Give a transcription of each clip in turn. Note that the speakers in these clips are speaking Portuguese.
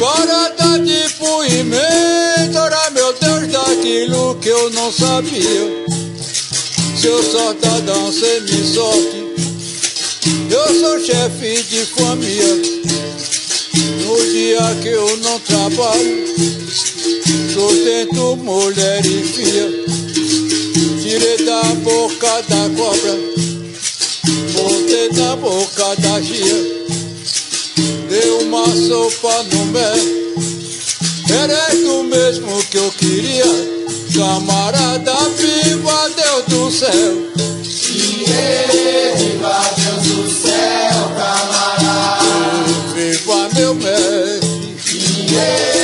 Agora dá de poimento, ora meu Deus, daquilo que eu não sabia. Seu sortadão, tá cê me sorte. Eu sou chefe de família. No dia que eu não trabalho, sustento mulher e filha. Tirei da boca da cobra, voltei da boca da gira comer uma sopa no mel. Era isso mesmo que eu queria, camarada, viva Deus do céu. Iê, viva Deus do céu, camarada. Viva meu mestre. Iê,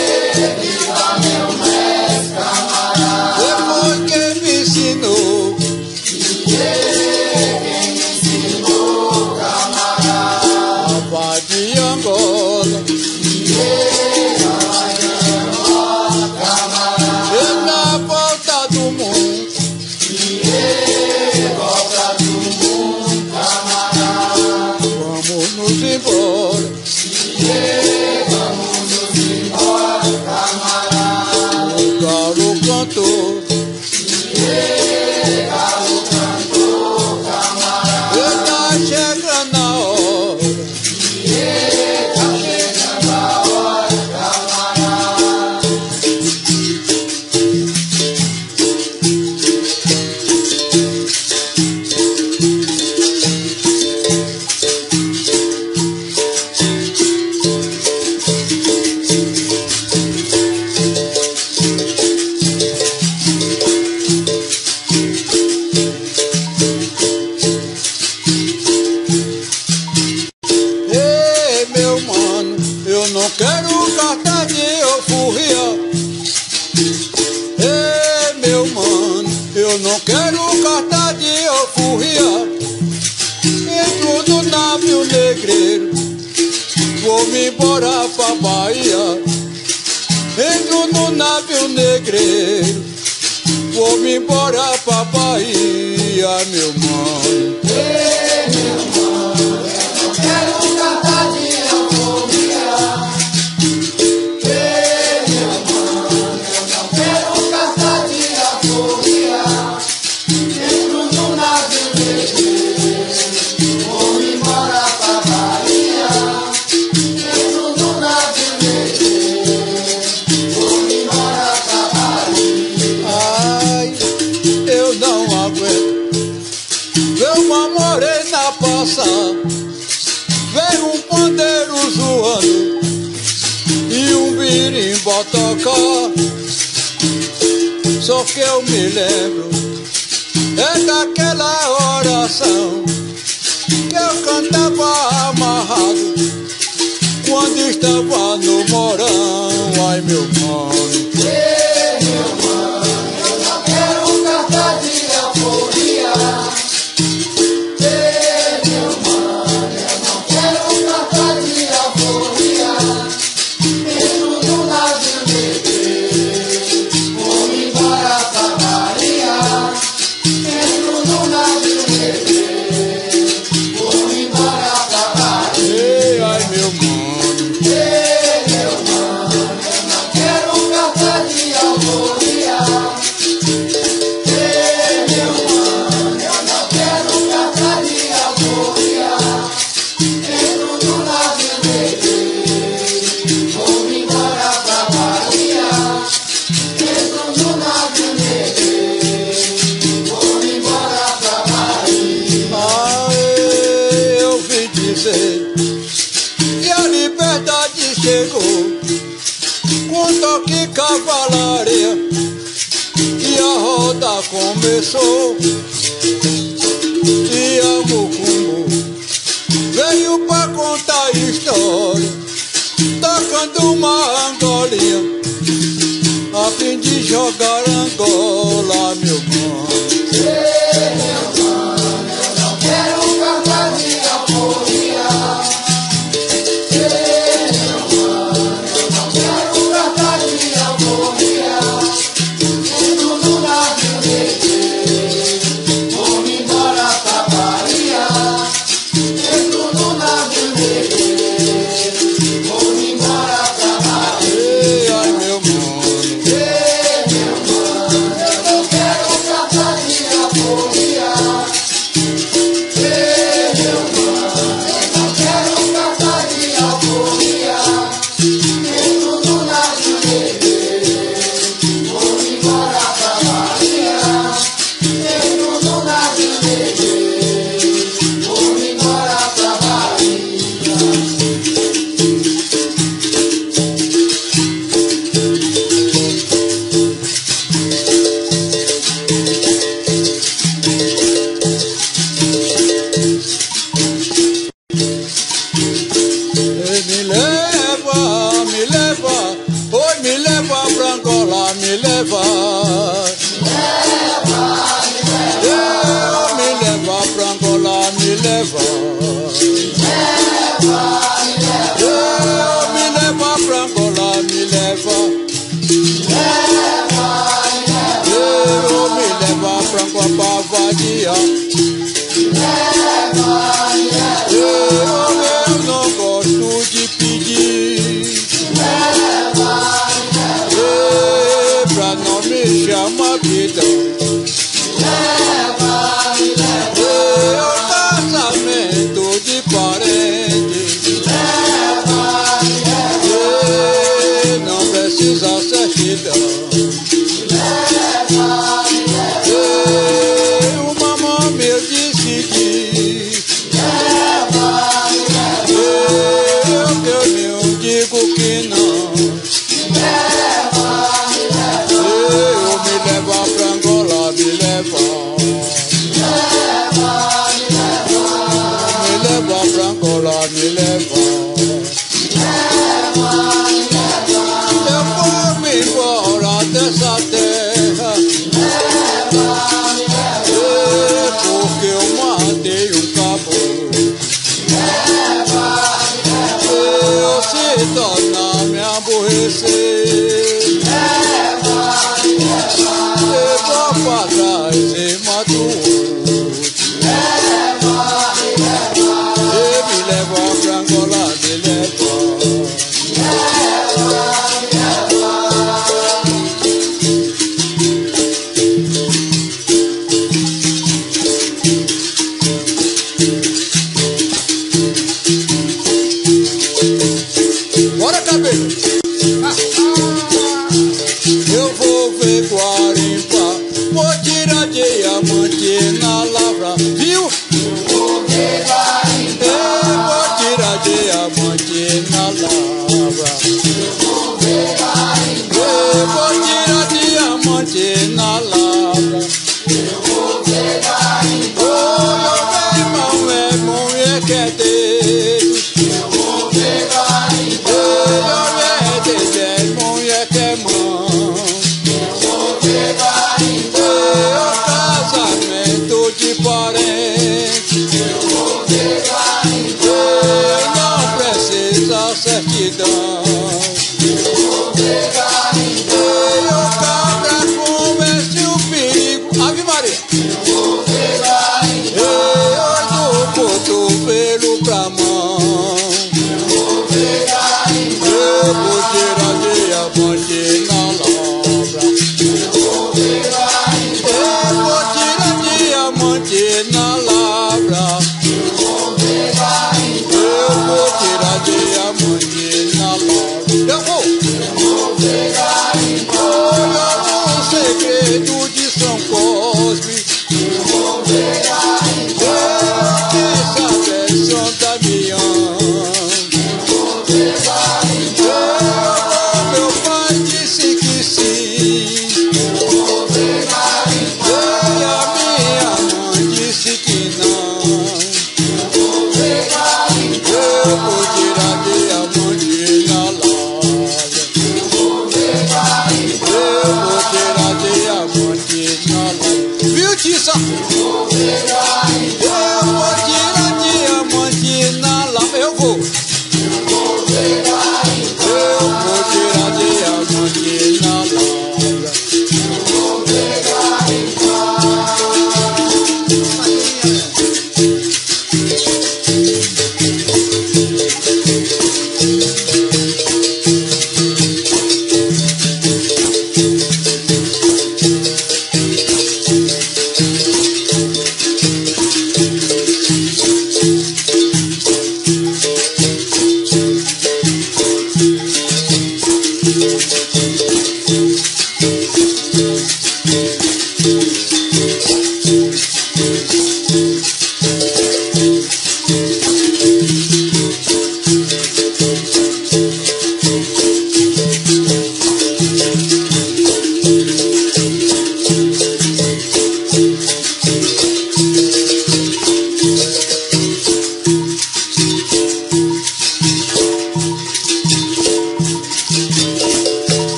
Ram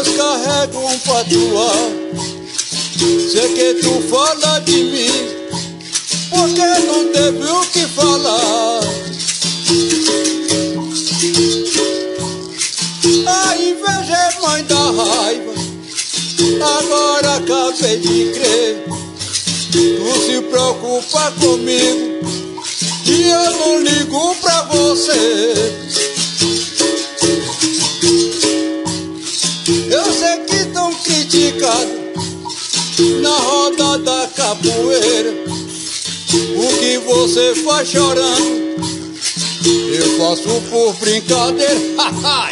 pessoas carregam pra tua. Sei que tu fala de mim, porque não teve o que falar. A inveja é mãe da raiva, agora acabei de crer. Tu se preocupa comigo e eu não ligo pra você. pecado na roda da capoeira. O que você faz chorando, eu faço por brincadeira.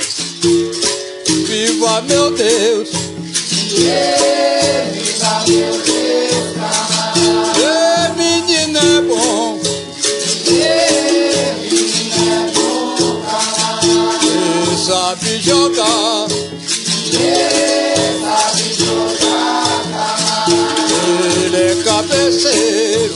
Viva meu Deus! Yeah, viva meu Deus! Menino é bom! Yeah, menino é bom! Ele sabe jogar! Yeah. acontecer.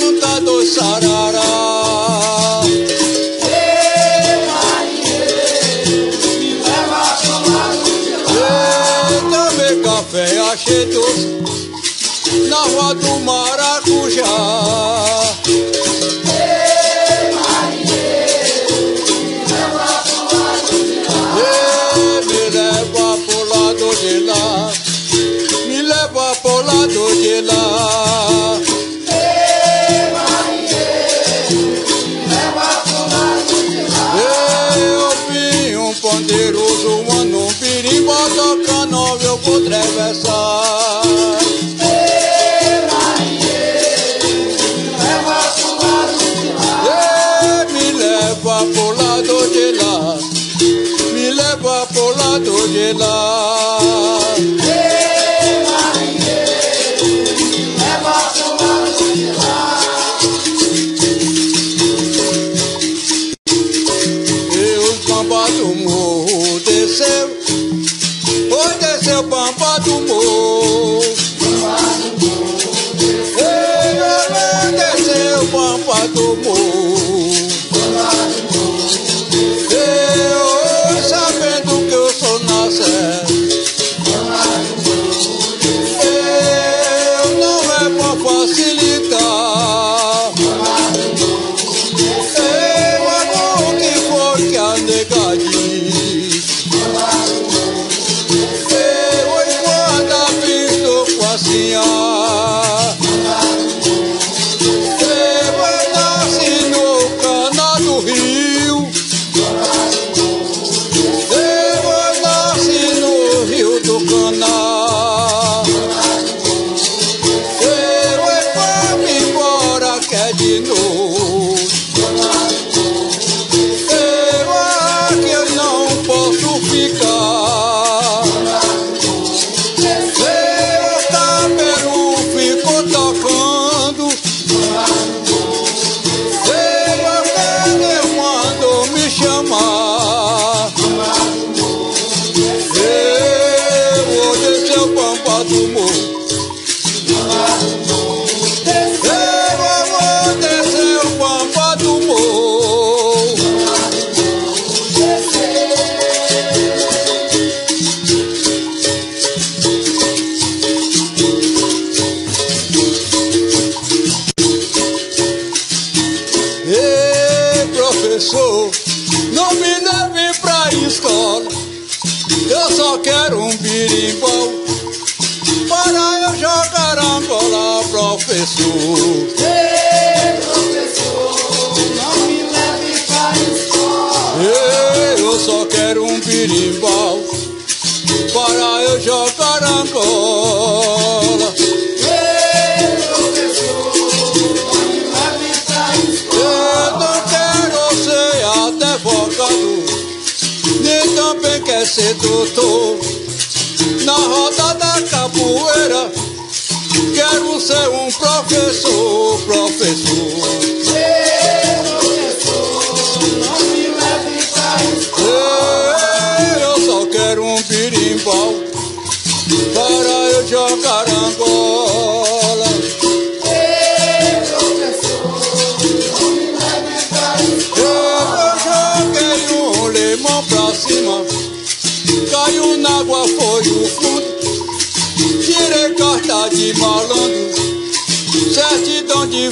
lutador sarará.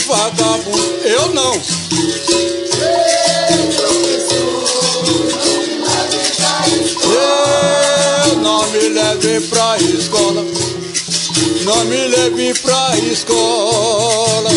vagabundo, eu não. Eu não me leve pra escola, não me leve pra escola.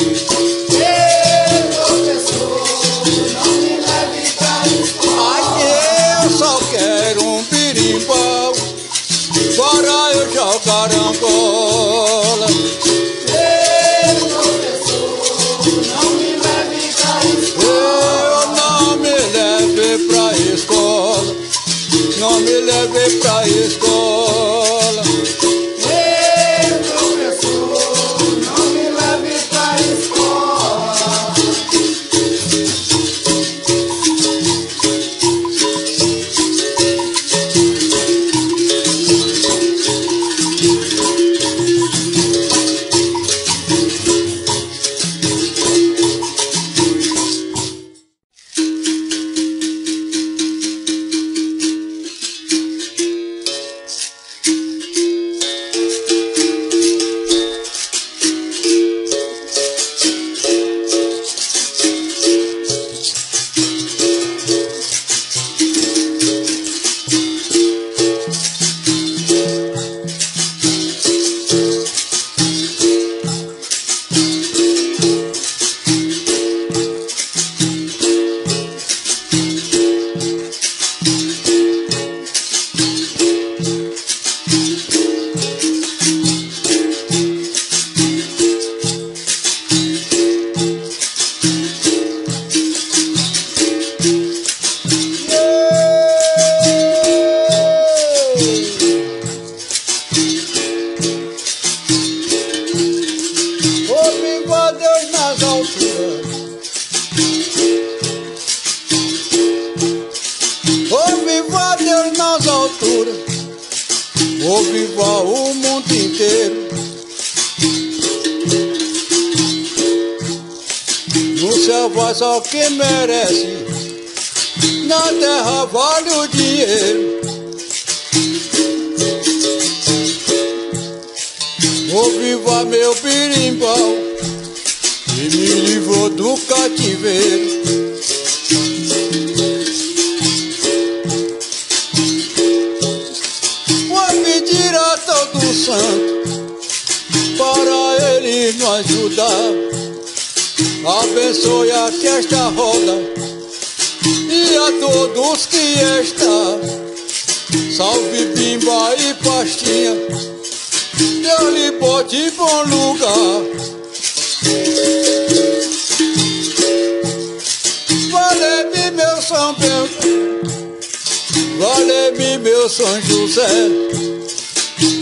Valeu-me meu São José,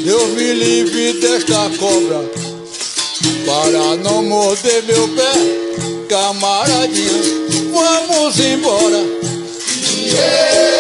Deus me livre desta cobra, para não morder meu pé, camaradinho, vamos embora. Yeah.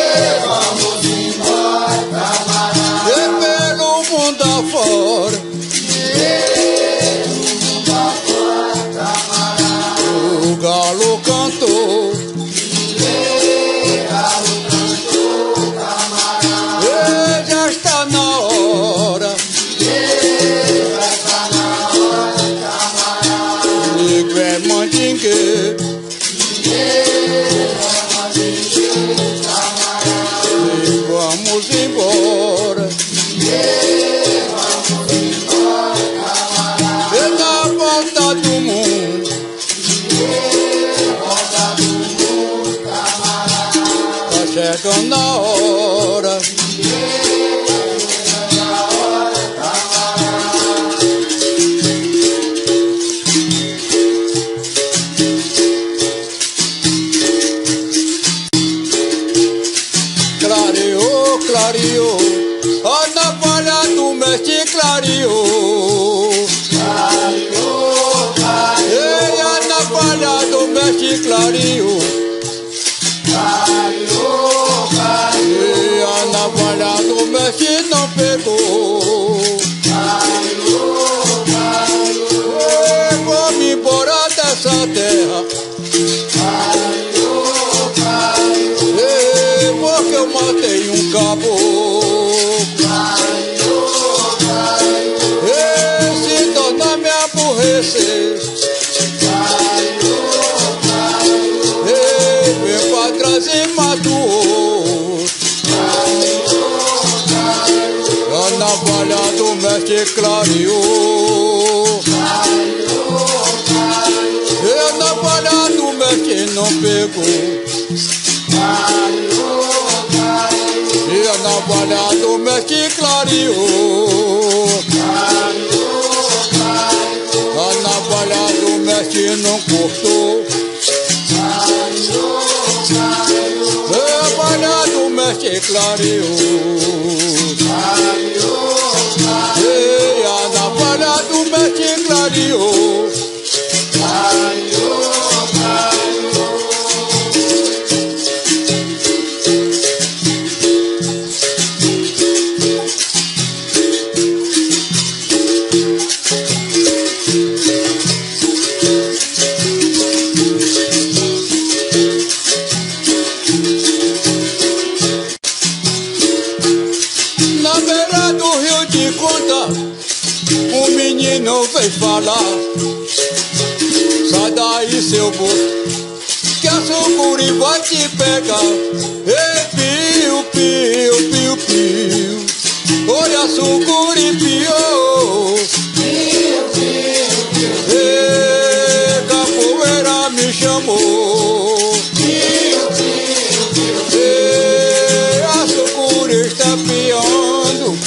Caboclo. Ei, Se tornar me aborrecer. Vem pra trás e mata o outro. A navalha do mestre clareou. E a navalha do mestre não pegou. A navalha do mestre clareou. A navalha do mestre não cortou. E a navalha do mestre clareou. Que a sucuri vai te pegar. Ei, piu, piu, piu, piu. Olha a sucuri piou. Ei, capoeira me chamou. Ei, a sucuri está piando.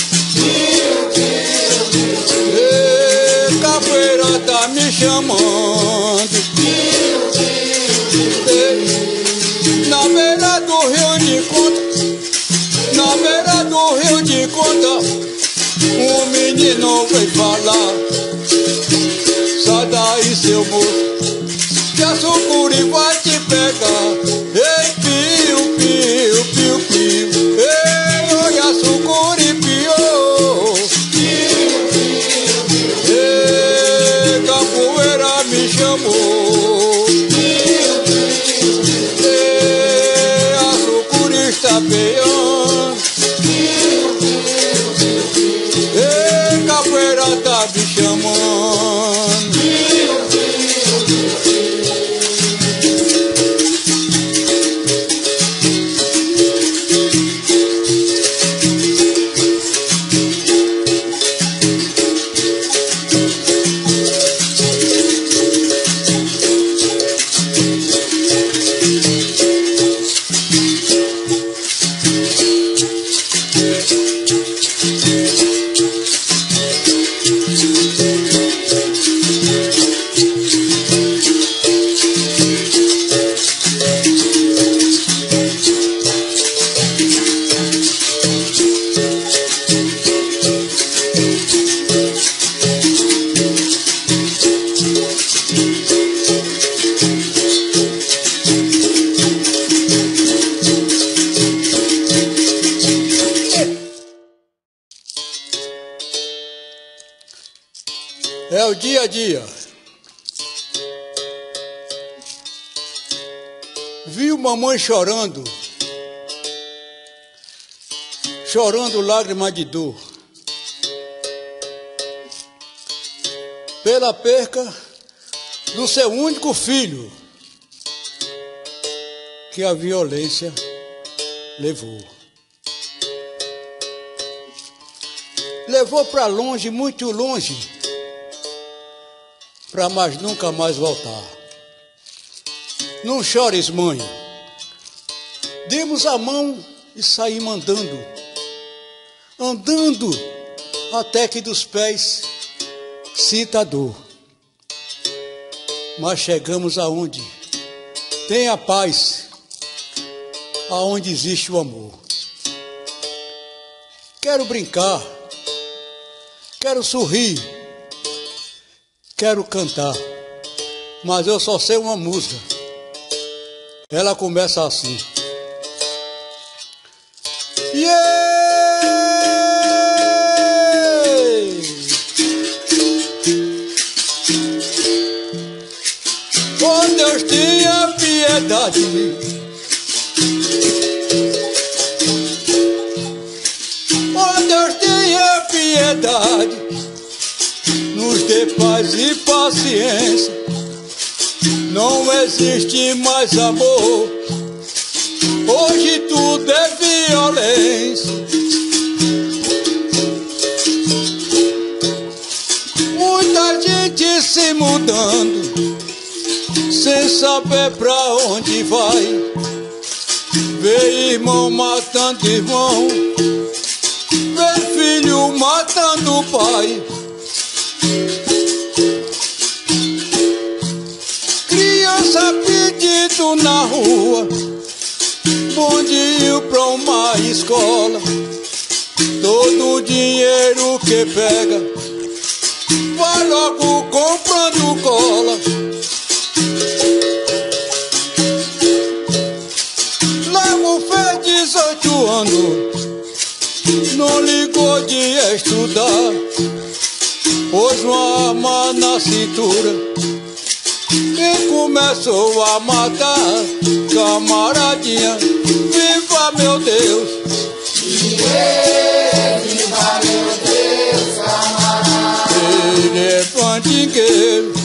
Ei, capoeira tá me chamando. Menino veio falar. Sai daí, seu moço, que a sucuri vai te pegar. É o dia a dia. Viu mamãe chorando, chorando lágrimas de dor, pela perca do seu único filho, que a violência levou. Levou para longe, muito longe, para mais nunca mais voltar. Não chores, mãe. Demos a mão e saímos andando, andando até que dos pés sinta a dor. Mas chegamos aonde tem a paz, aonde existe o amor. Quero brincar, quero sorrir, quero cantar, mas eu só sei uma música. Ela começa assim. Yeah! Oh Deus tenha piedade paz e paciência. Não existe mais amor. Hoje tudo é violência. Muita gente se mudando, sem saber pra onde vai. Vê irmão matando irmão, vê filho matando pai. Criança pedindo na rua bondinho pra uma escola. Todo dinheiro que pega, vai logo comprando cola. Logo fez 18 anos, não ligou de estudar, pôs uma arma na cintura e começou a matar camaradinha. Viva meu Deus! Viva meu Deus, camarada. Ele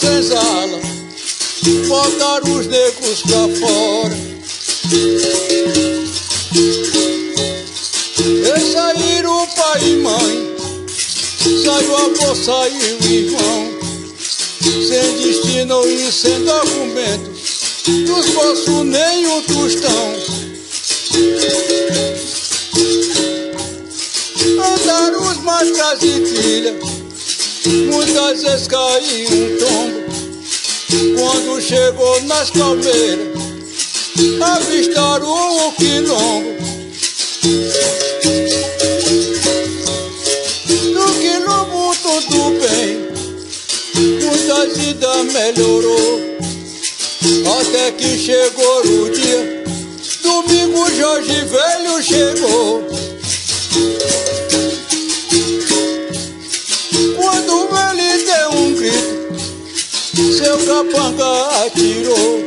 senzala botaram os negros pra fora. Eles saíram pai e mãe, saiu a avó, saiu o irmão. sem destino e sem documento, dos bolsos nem um tostão. Andaram os matras e muitas vezes caiu um tombo. Quando chegou nas palmeiras, avistaram o quilombo. No quilombo tudo bem, muita vida melhorou. Até que chegou o dia, domingo Jorge Velho chegou. Seu capanga atirou.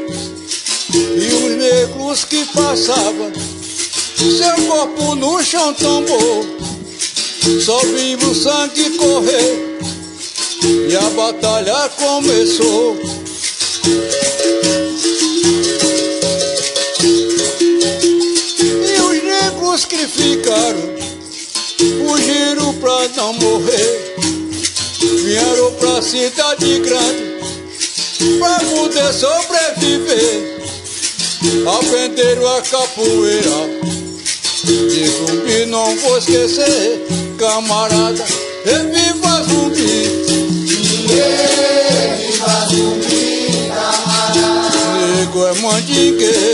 E os negros que passavam, seu corpo no chão tombou. Só vimos o sangue correr e a batalha começou. E os negros que ficaram fugiram pra não morrer. Vieram pra cidade grande pra poder sobreviver. Aprenderam a capoeira. De zumbi não vou esquecer, camarada, reviva zumbi. Viva zumbi, camarada. Nego é mandingueiro.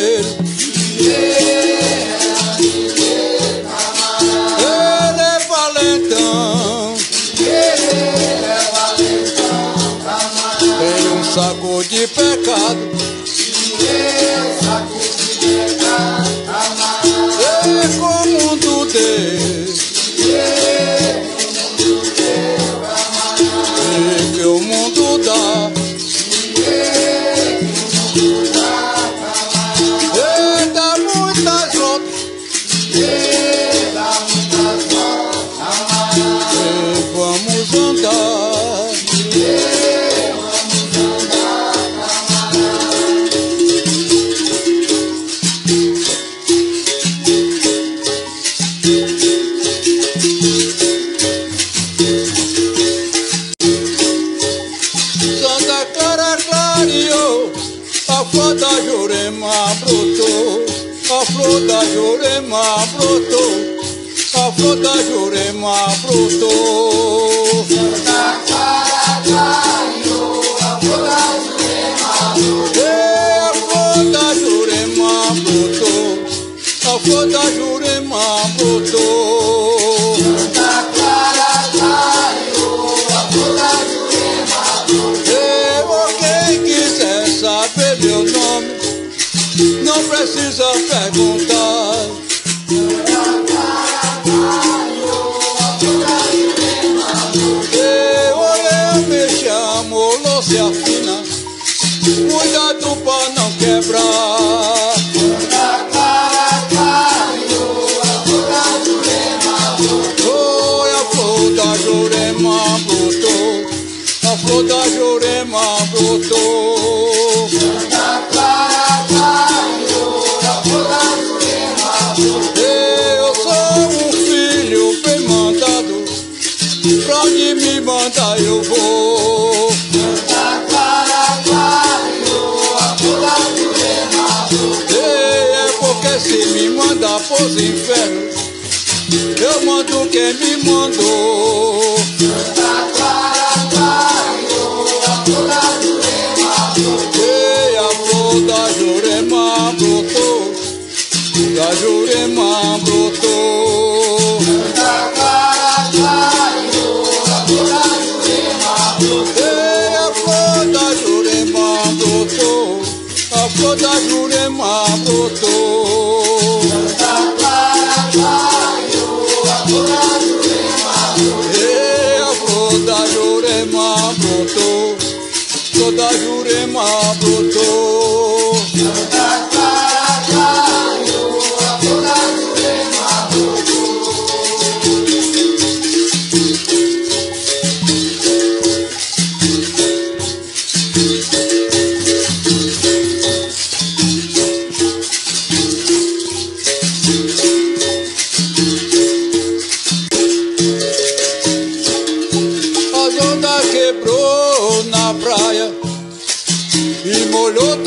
Cuidado pra não que mi mundo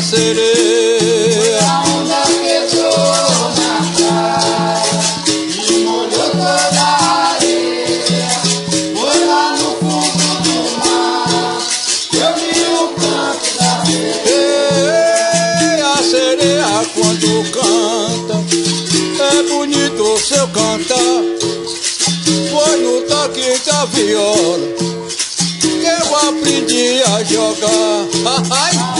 A sereia. A onda pesou na praia e molhou toda a areia. Foi lá no fundo do mar que eu vi o canto da sereia. A sereia quando canta é bonito o seu cantar. Foi no toque da viola. que eu Aprendi a jogar. Ai.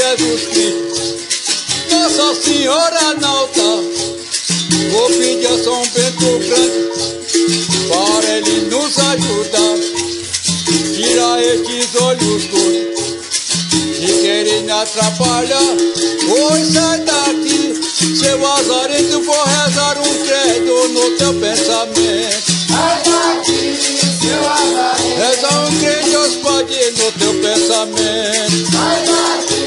Jesus Cristo, Nossa Senhora no. Vou pedir a São Pedro Grande para ele nos ajudar. Tira estes olhos gordos que querem atrapalhar. Pois sai daqui, seu azarento, vou rezar um credo no teu pensamento. Sai daqui, seu azarento. Reza um credo, pode no teu pensamento. Sai daqui.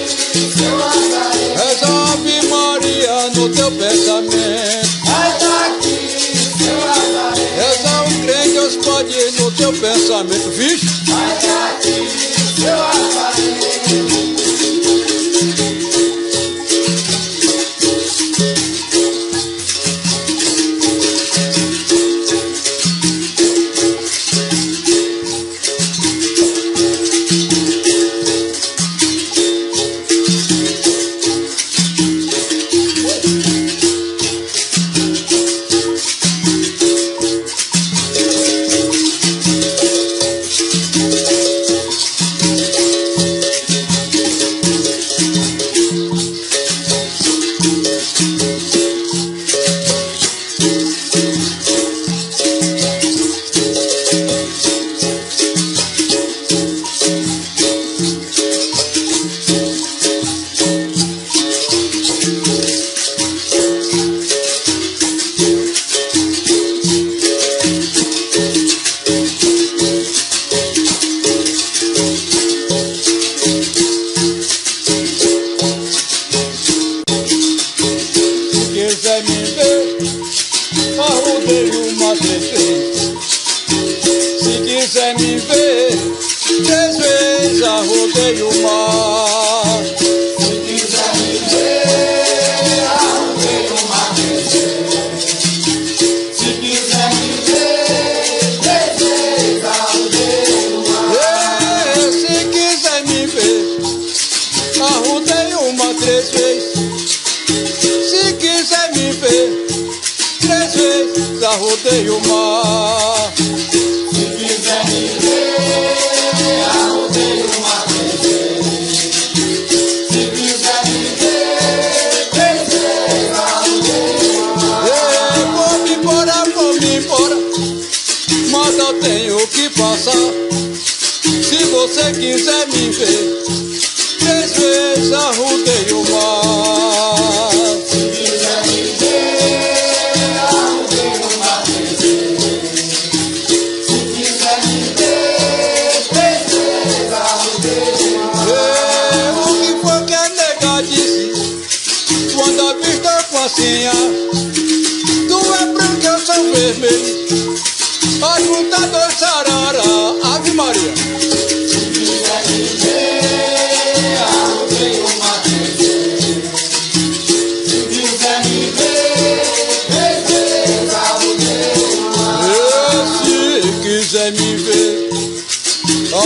teu pensamento, vixe.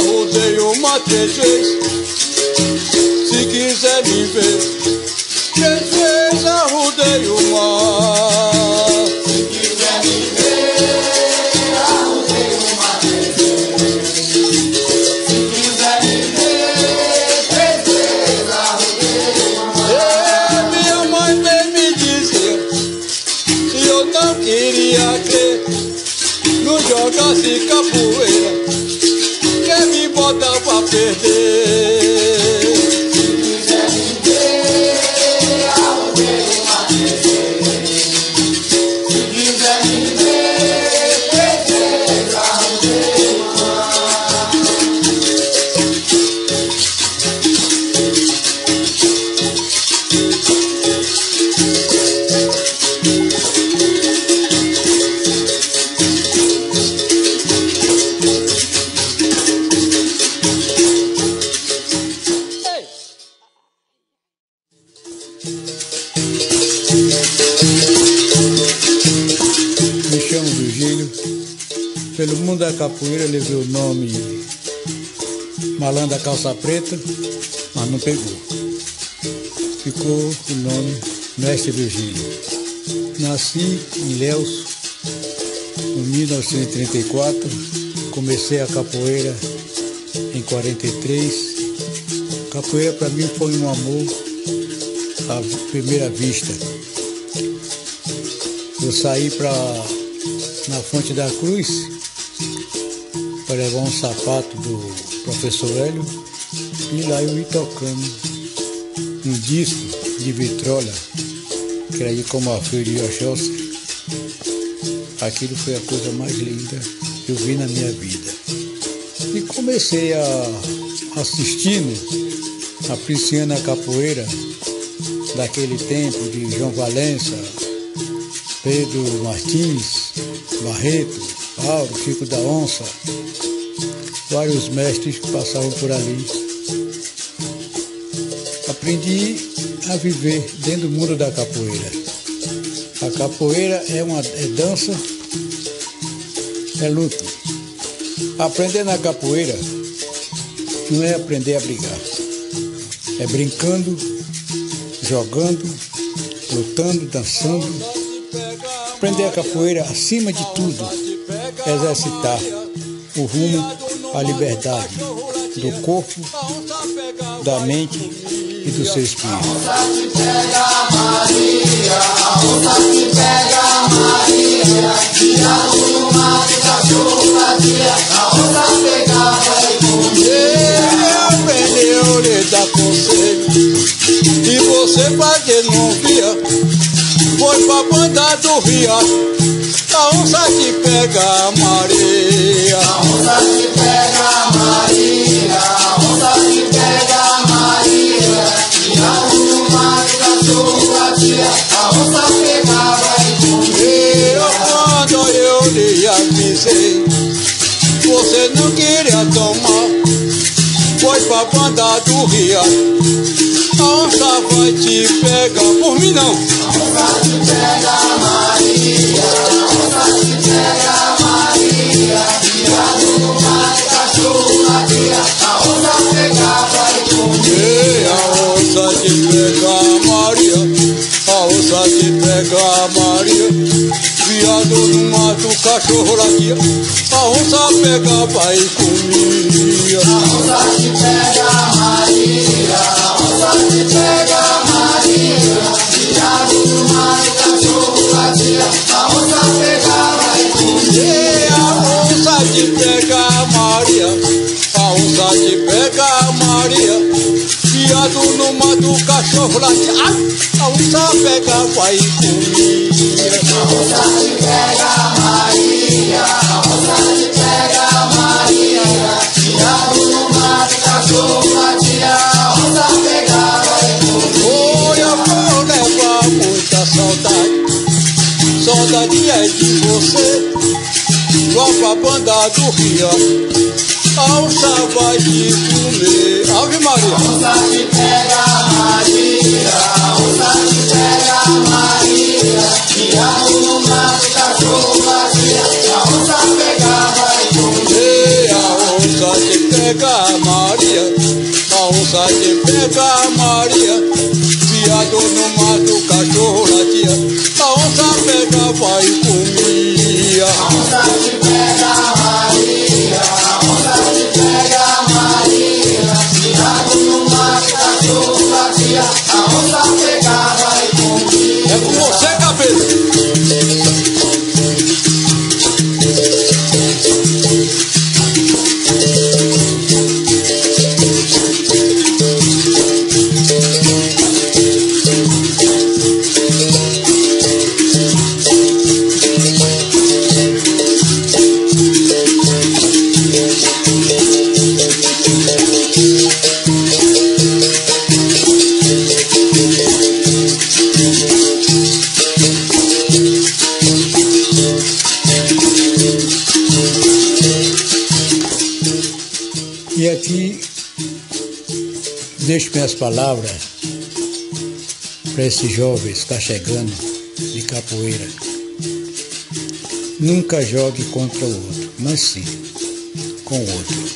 eu tenho uma TG. Se quiser me ver. preta, mas não pegou. Ficou o nome Mestre Virgílio. Nasci em Léus, em 1934, comecei a capoeira em 43. Capoeira para mim foi um amor à primeira vista. Eu saí para na Fonte da Cruz para levar um sapato do professor Hélio e lá eu ia tocando um disco de vitrola, que era de Filho de Oxóssi. Aquilo foi a coisa mais linda que eu vi na minha vida. E comecei a assistindo a Prisciana Capoeira daquele tempo de João Valença, Pedro Martins, Barreto, Paulo, Chico da Onça, vários mestres que passavam por ali. Aprendi a viver dentro do mundo da capoeira. A capoeira é uma é dança, é luta. Aprender na capoeira não é aprender a brigar. É brincando, jogando, lutando, dançando. Aprender a capoeira, acima de tudo, é exercitar o rumo à liberdade do corpo, da mente e do seu espírito. A dar conselho E você fazer não via Foi pra banda do Rio A onça te pega Maria A onça te pega Maria A onça te pega Maria E a no mato cachorro batia A onça pegava e comia Quando eu lhe avisei Você não queria tomar foi pra banda do Rio. A onça vai te pegar, por mim não. A onça te pega, Maria. Pega, Maria. Viado no mato, cachorro latia. A onça pegava e comia. A onça te pega, Maria. A onça te pega, Maria. Viado no mato, cachorro latia. A onça pegava e comia. A onça te pega, Viado no mato, cachorro. Ah, a onça pegava e comia. A onça te pega, Maria. A onça te pega, Maria. Viado no mato, cachorro latia. A onça pegava e comia. Olha, vou levar muita saudade. Saudade é de você. Pra banda do Rio. A onça vai te comer. Ave Maria. A onça te pega, Maria. A onça te pega, Maria. Viado no mato, cachorro latia. A onça pegava e comia. A onça te pega, Maria. A onça te pega, Maria. Viado no mato, cachorro latia. A onça pegava e comia. A onça te pega, latia. A onça pegava e comia. É com você, cabeça. Deixo minhas palavras para esses jovens que está chegando de capoeira. Nunca jogue contra o outro, mas sim com o outro.